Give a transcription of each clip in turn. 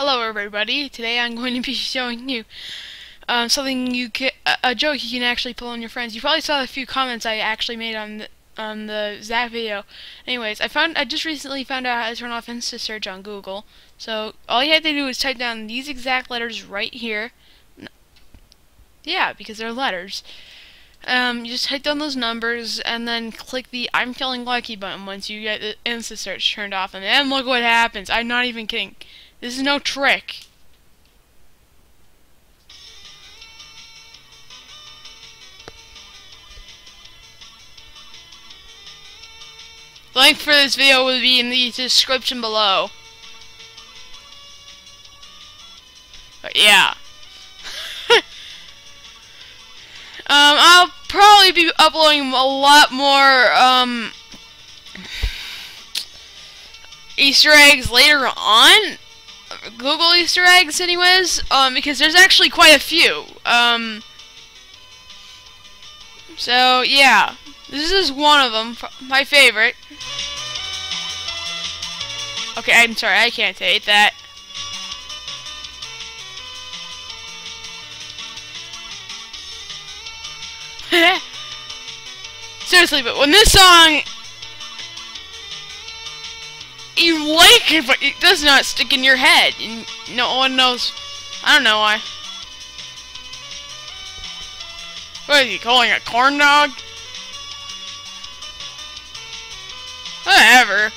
Hello everybody, today I'm going to be showing you um, something you can, a, joke you can actually pull on your friends. You probably saw a few comments I actually made on the, on the Zap video. Anyways, I found I just recently found out how to turn off Insta search on Google. So all you have to do is type down these exact letters right here. Yeah, because they're letters. Um, you just type down those numbers and then click the I'm feeling lucky button once you get the Insta search turned off and then look what happens. I'm not even kidding. This is no trick. The link for this video will be in the description below. But yeah. um, I'll probably be uploading a lot more, um, Easter eggs later on. Google Easter eggs, anyways, um, because there's actually quite a few. Um, so, yeah. This is one of them, my favorite. Okay, I'm sorry, I can't take that. Seriously, but when this song you like it, but it does not stick in your head. No one knows. I don't know why. What are you calling a corn dog? Whatever.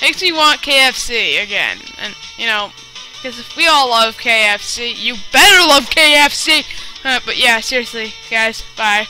Makes me want KFC again. And, you know, because if we all love KFC, you better love KFC! Uh, but yeah, seriously, guys, bye.